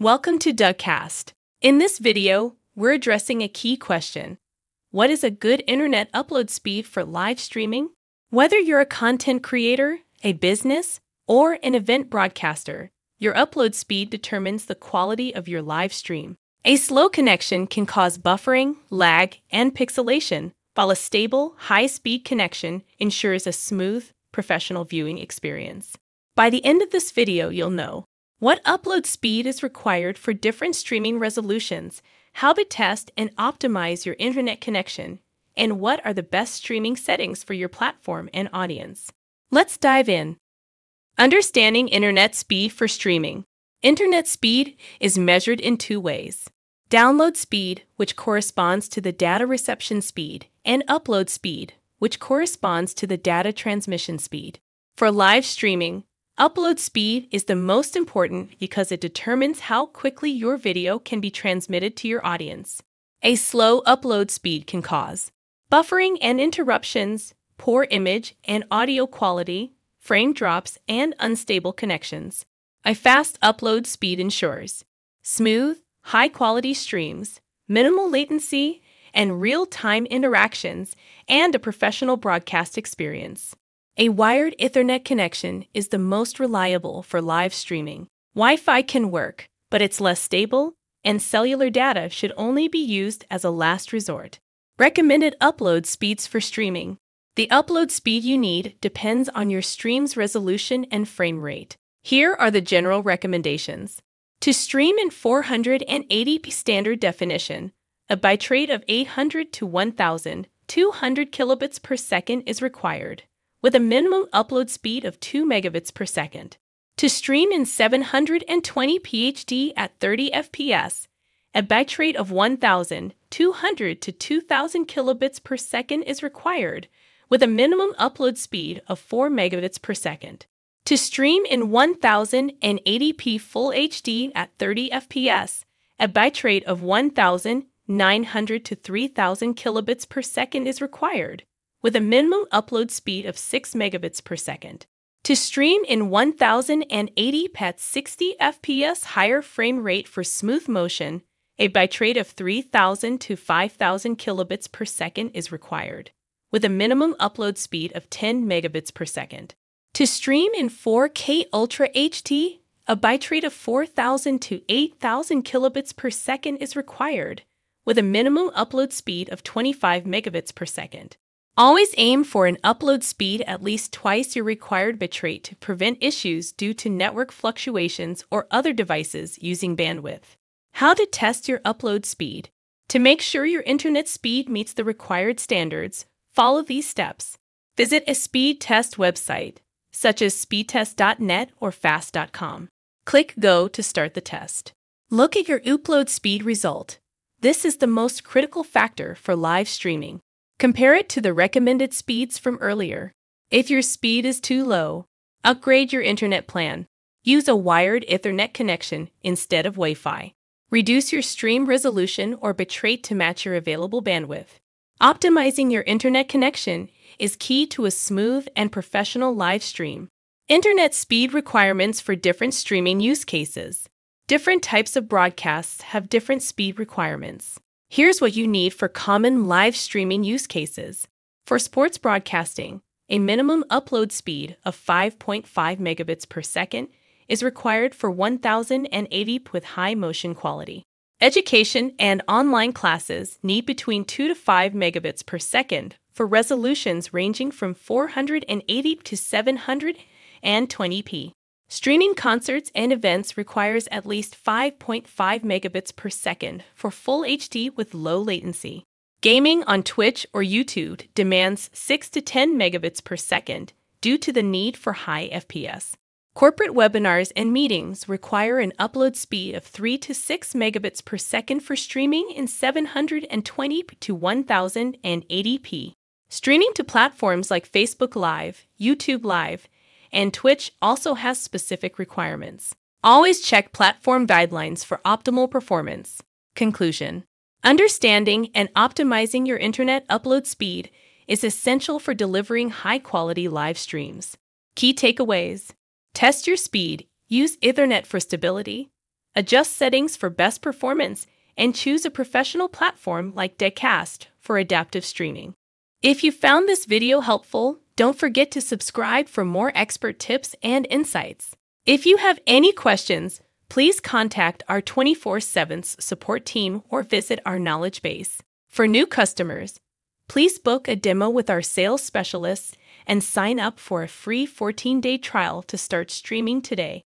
Welcome to Dacast. In this video, we're addressing a key question. What is a good internet upload speed for live streaming? Whether you're a content creator, a business, or an event broadcaster, your upload speed determines the quality of your live stream. A slow connection can cause buffering, lag, and pixelation, while a stable, high speed connection ensures a smooth, professional viewing experience. By the end of this video, you'll know what upload speed is required for different streaming resolutions, how to test and optimize your internet connection, and what are the best streaming settings for your platform and audience. Let's dive in. Understanding internet speed for streaming. Internet speed is measured in two ways download speed, which corresponds to the data reception speed, and upload speed, which corresponds to the data transmission speed. For live streaming, upload speed is the most important because it determines how quickly your video can be transmitted to your audience. A slow upload speed can cause buffering and interruptions, poor image and audio quality, frame drops, and unstable connections. A fast upload speed ensures smooth, high quality streams, minimal latency, and real time interactions, and a professional broadcast experience. A wired Ethernet connection is the most reliable for live streaming. Wi Fi can work, but it's less stable, and cellular data should only be used as a last resort. Recommended upload speeds for streaming. The upload speed you need depends on your stream's resolution and frame rate. Here are the general recommendations. To stream in 480p standard definition, a bitrate of 800 to 1200 kilobits per second is required, with a minimum upload speed of 2 megabits per second. To stream in 720 PHD at 30 FPS, a bitrate of 1200 to 2000 kilobits per second is required, with a minimum upload speed of 4 megabits per second. To stream in 1080p Full HD at 30 FPS, a bitrate of 1900 to 3000 kilobits per second is required, with a minimum upload speed of 6 megabits per second. To stream in 1080p at 60 FPS higher frame rate for smooth motion, a bitrate of 3000 to 5000 kilobits per second is required, with a minimum upload speed of 10 megabits per second. To stream in 4K Ultra HD, a bitrate of 4,000 to 8,000 kilobits per second is required, with a minimum upload speed of 25 megabits per second. Always aim for an upload speed at least twice your required bitrate to prevent issues due to network fluctuations or other devices using bandwidth. How to test your upload speed. To make sure your internet speed meets the required standards, follow these steps. Visit a speed test website such as speedtest.net or fast.com. Click Go to start the test. Look at your upload speed result. This is the most critical factor for live streaming. Compare it to the recommended speeds from earlier. If your speed is too low, upgrade your internet plan. Use a wired Ethernet connection instead of Wi Fi. Reduce your stream resolution or bitrate to match your available bandwidth. Optimizing your internet connection is key to a smooth and professional live stream. Internet speed requirements for different streaming use cases. Different types of broadcasts have different speed requirements. Here's what you need for common live streaming use cases. For sports broadcasting, a minimum upload speed of 5.5 megabits per second is required for 1080 with high motion quality. Education and online classes need between 2 to 5 megabits per second for resolutions ranging from 480 to 720p. Streaming concerts and events requires at least 5.5 megabits per second for full HD with low latency. Gaming on Twitch or YouTube demands 6 to 10 megabits per second due to the need for high FPS. Corporate webinars and meetings require an upload speed of 3 to 6 megabits per second for streaming in 720 to 1080p. Streaming to platforms like Facebook Live, YouTube Live, and Twitch also has specific requirements. Always check platform guidelines for optimal performance. Conclusion Understanding and optimizing your internet upload speed is essential for delivering high quality live streams. Key takeaways Test your speed, use Ethernet for stability, Adjust settings for best performance and choose a professional platform like Dacast for adaptive streaming. If you found this video helpful, don't forget to subscribe for more expert tips and insights. If you have any questions, please contact our 24 7 support team or visit our knowledge base. For new customers, please book a demo with our sales specialists and sign up for a free 14 day trial to start streaming today.